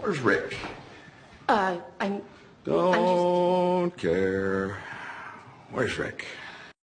Where's Rick? Uh, I'm, Don't care. Where's Rick?